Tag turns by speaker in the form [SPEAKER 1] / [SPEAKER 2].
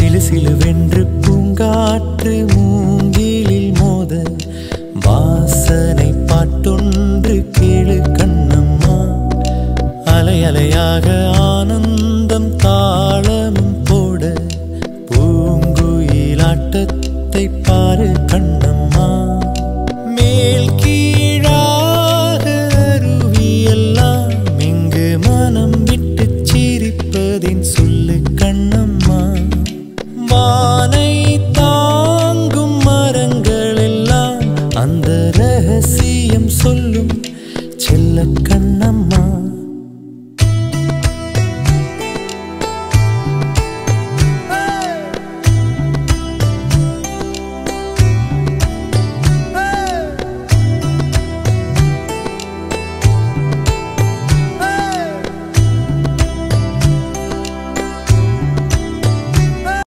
[SPEAKER 1] சிலு சிலுவென்று பூங்காற்று மூங்கிலில் மோத வாசனை பாட்டொன்று கேளு கண்ணம்மா. அலையலையாக ஆனந்த ரகசியம் சொல்லும் செல்ல கண்ணம்